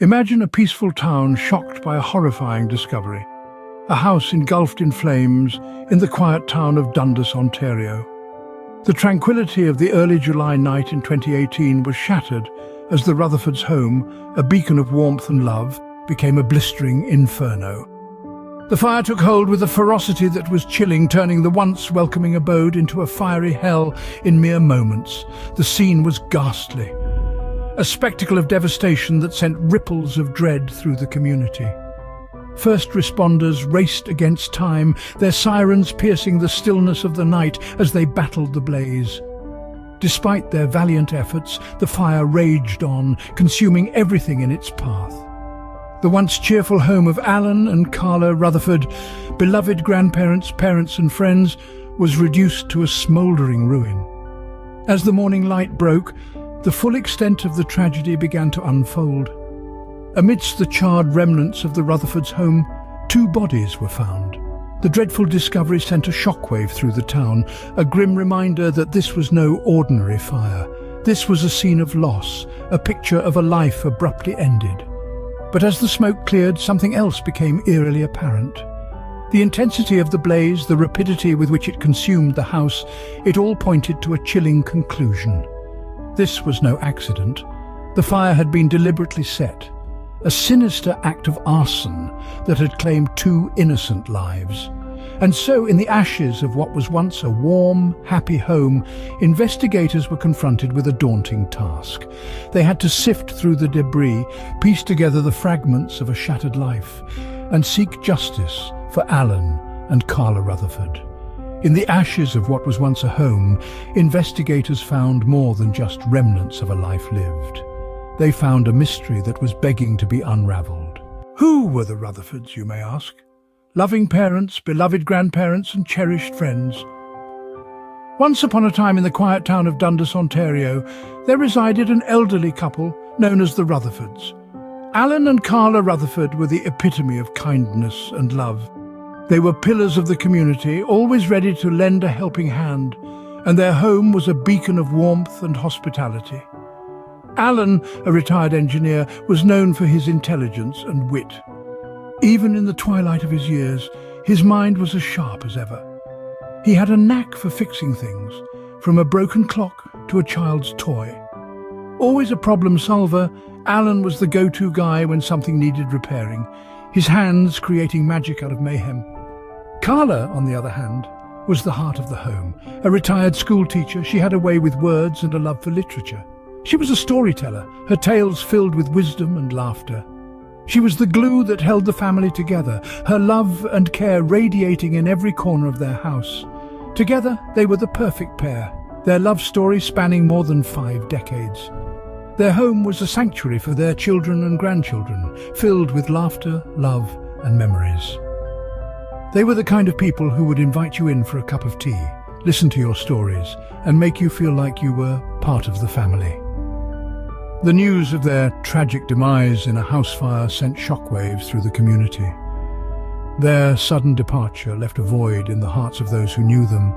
Imagine a peaceful town shocked by a horrifying discovery. A house engulfed in flames in the quiet town of Dundas, Ontario. The tranquility of the early July night in 2018 was shattered as the Rutherfords' home, a beacon of warmth and love, became a blistering inferno. The fire took hold with a ferocity that was chilling, turning the once welcoming abode into a fiery hell in mere moments. The scene was ghastly, a spectacle of devastation that sent ripples of dread through the community. First responders raced against time, their sirens piercing the stillness of the night as they battled the blaze. Despite their valiant efforts, the fire raged on, consuming everything in its path. The once cheerful home of Alan and Carla Rutherford, beloved grandparents, parents and friends, was reduced to a smouldering ruin. As the morning light broke, the full extent of the tragedy began to unfold. Amidst the charred remnants of the Rutherfords' home, two bodies were found. The dreadful discovery sent a shockwave through the town, a grim reminder that this was no ordinary fire. This was a scene of loss, a picture of a life abruptly ended. But as the smoke cleared, something else became eerily apparent. The intensity of the blaze, the rapidity with which it consumed the house, it all pointed to a chilling conclusion. This was no accident. The fire had been deliberately set, a sinister act of arson that had claimed two innocent lives. And so, in the ashes of what was once a warm, happy home, investigators were confronted with a daunting task. They had to sift through the debris, piece together the fragments of a shattered life, and seek justice for Alan and Carla Rutherford. In the ashes of what was once a home, investigators found more than just remnants of a life lived. They found a mystery that was begging to be unravelled. Who were the Rutherfords, you may ask? loving parents, beloved grandparents and cherished friends. Once upon a time in the quiet town of Dundas, Ontario, there resided an elderly couple known as the Rutherfords. Alan and Carla Rutherford were the epitome of kindness and love. They were pillars of the community, always ready to lend a helping hand, and their home was a beacon of warmth and hospitality. Alan, a retired engineer, was known for his intelligence and wit. Even in the twilight of his years, his mind was as sharp as ever. He had a knack for fixing things, from a broken clock to a child's toy. Always a problem solver, Alan was the go-to guy when something needed repairing, his hands creating magic out of mayhem. Carla, on the other hand, was the heart of the home. A retired schoolteacher, she had a way with words and a love for literature. She was a storyteller, her tales filled with wisdom and laughter. She was the glue that held the family together, her love and care radiating in every corner of their house. Together, they were the perfect pair, their love story spanning more than five decades. Their home was a sanctuary for their children and grandchildren, filled with laughter, love and memories. They were the kind of people who would invite you in for a cup of tea, listen to your stories, and make you feel like you were part of the family. The news of their tragic demise in a house fire sent shockwaves through the community. Their sudden departure left a void in the hearts of those who knew them.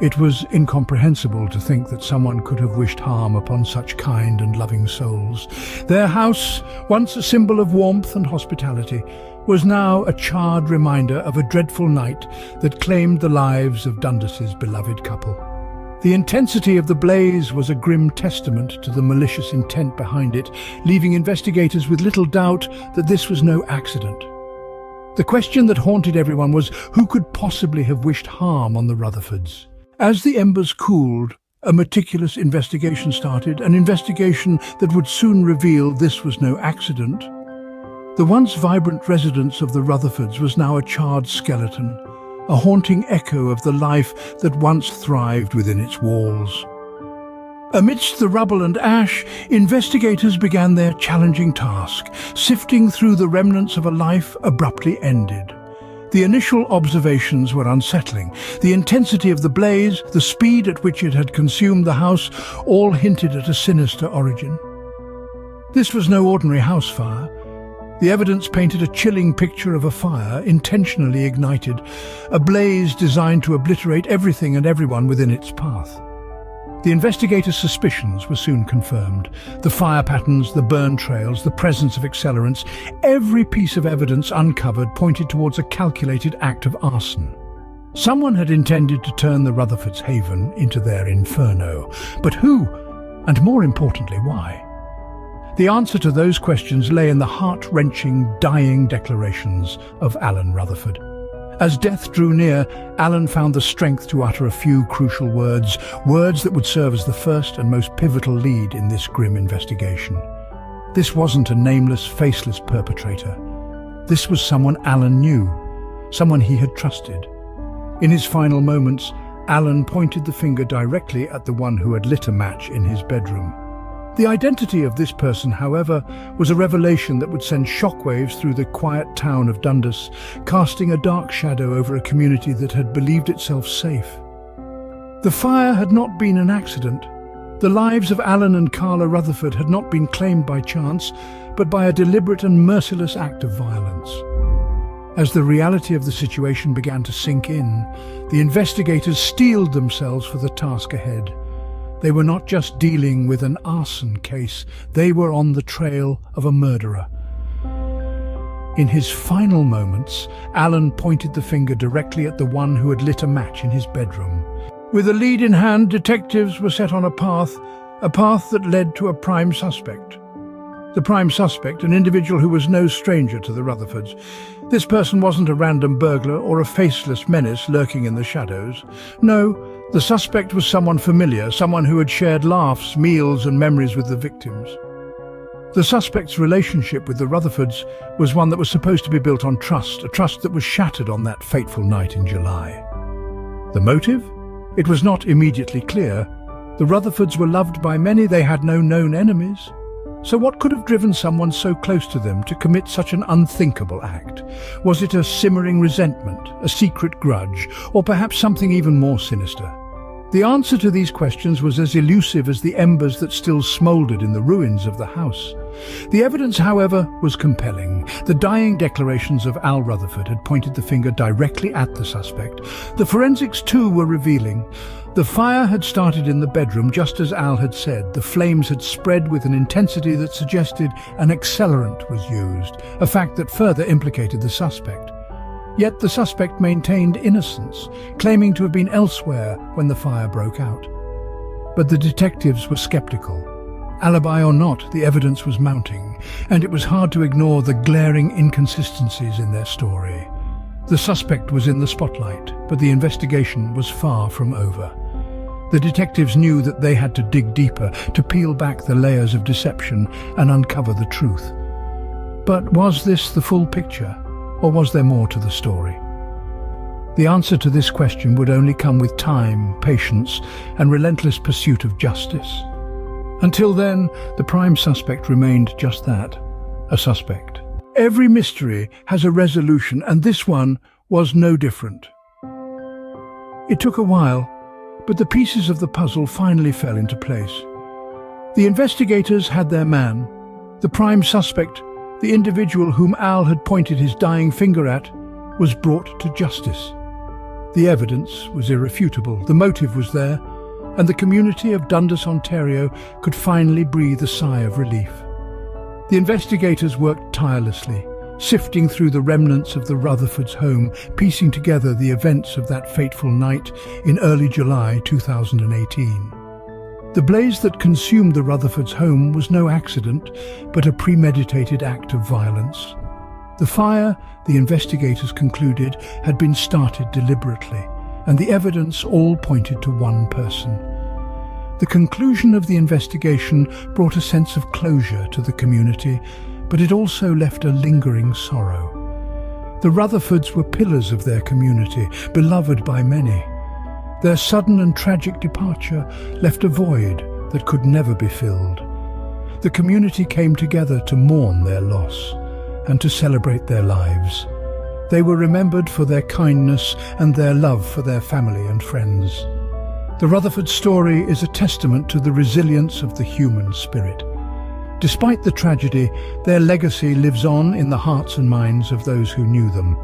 It was incomprehensible to think that someone could have wished harm upon such kind and loving souls. Their house, once a symbol of warmth and hospitality, was now a charred reminder of a dreadful night that claimed the lives of Dundas's beloved couple. The intensity of the blaze was a grim testament to the malicious intent behind it, leaving investigators with little doubt that this was no accident. The question that haunted everyone was who could possibly have wished harm on the Rutherfords? As the embers cooled, a meticulous investigation started, an investigation that would soon reveal this was no accident. The once vibrant residence of the Rutherfords was now a charred skeleton, a haunting echo of the life that once thrived within its walls. Amidst the rubble and ash, investigators began their challenging task, sifting through the remnants of a life abruptly ended. The initial observations were unsettling. The intensity of the blaze, the speed at which it had consumed the house, all hinted at a sinister origin. This was no ordinary house fire. The evidence painted a chilling picture of a fire intentionally ignited, a blaze designed to obliterate everything and everyone within its path. The investigators' suspicions were soon confirmed. The fire patterns, the burn trails, the presence of accelerants, every piece of evidence uncovered pointed towards a calculated act of arson. Someone had intended to turn the Rutherfords' haven into their inferno. But who? And more importantly, why? The answer to those questions lay in the heart-wrenching, dying declarations of Alan Rutherford. As death drew near, Alan found the strength to utter a few crucial words, words that would serve as the first and most pivotal lead in this grim investigation. This wasn't a nameless, faceless perpetrator. This was someone Alan knew, someone he had trusted. In his final moments, Alan pointed the finger directly at the one who had lit a match in his bedroom. The identity of this person, however, was a revelation that would send shockwaves through the quiet town of Dundas, casting a dark shadow over a community that had believed itself safe. The fire had not been an accident. The lives of Alan and Carla Rutherford had not been claimed by chance, but by a deliberate and merciless act of violence. As the reality of the situation began to sink in, the investigators steeled themselves for the task ahead. They were not just dealing with an arson case, they were on the trail of a murderer. In his final moments, Alan pointed the finger directly at the one who had lit a match in his bedroom. With a lead in hand, detectives were set on a path, a path that led to a prime suspect. The prime suspect, an individual who was no stranger to the Rutherfords. This person wasn't a random burglar or a faceless menace lurking in the shadows. No, the suspect was someone familiar, someone who had shared laughs, meals and memories with the victims. The suspect's relationship with the Rutherfords was one that was supposed to be built on trust, a trust that was shattered on that fateful night in July. The motive? It was not immediately clear. The Rutherfords were loved by many, they had no known enemies. So what could have driven someone so close to them to commit such an unthinkable act? Was it a simmering resentment, a secret grudge, or perhaps something even more sinister? The answer to these questions was as elusive as the embers that still smouldered in the ruins of the house. The evidence, however, was compelling. The dying declarations of Al Rutherford had pointed the finger directly at the suspect. The forensics, too, were revealing. The fire had started in the bedroom just as Al had said. The flames had spread with an intensity that suggested an accelerant was used, a fact that further implicated the suspect. Yet the suspect maintained innocence, claiming to have been elsewhere when the fire broke out. But the detectives were skeptical. Alibi or not, the evidence was mounting, and it was hard to ignore the glaring inconsistencies in their story. The suspect was in the spotlight, but the investigation was far from over. The detectives knew that they had to dig deeper, to peel back the layers of deception and uncover the truth. But was this the full picture, or was there more to the story? The answer to this question would only come with time, patience, and relentless pursuit of justice. Until then, the prime suspect remained just that, a suspect. Every mystery has a resolution, and this one was no different. It took a while, but the pieces of the puzzle finally fell into place. The investigators had their man, the prime suspect, the individual whom Al had pointed his dying finger at, was brought to justice. The evidence was irrefutable, the motive was there, and the community of Dundas, Ontario could finally breathe a sigh of relief. The investigators worked tirelessly, sifting through the remnants of the Rutherfords' home, piecing together the events of that fateful night in early July 2018. The blaze that consumed the Rutherfords' home was no accident, but a premeditated act of violence. The fire, the investigators concluded, had been started deliberately, and the evidence all pointed to one person. The conclusion of the investigation brought a sense of closure to the community, but it also left a lingering sorrow. The Rutherfords were pillars of their community, beloved by many. Their sudden and tragic departure left a void that could never be filled. The community came together to mourn their loss and to celebrate their lives. They were remembered for their kindness and their love for their family and friends. The Rutherford story is a testament to the resilience of the human spirit. Despite the tragedy, their legacy lives on in the hearts and minds of those who knew them.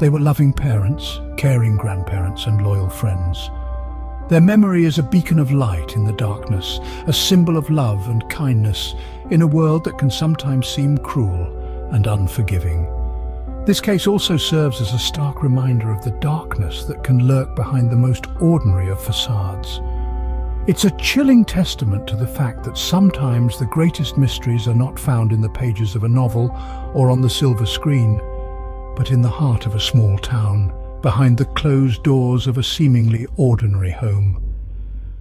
They were loving parents, caring grandparents and loyal friends. Their memory is a beacon of light in the darkness, a symbol of love and kindness in a world that can sometimes seem cruel and unforgiving. This case also serves as a stark reminder of the darkness that can lurk behind the most ordinary of facades. It's a chilling testament to the fact that sometimes the greatest mysteries are not found in the pages of a novel or on the silver screen, but in the heart of a small town, behind the closed doors of a seemingly ordinary home.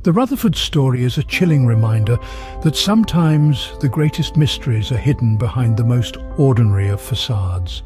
The Rutherford story is a chilling reminder that sometimes the greatest mysteries are hidden behind the most ordinary of facades.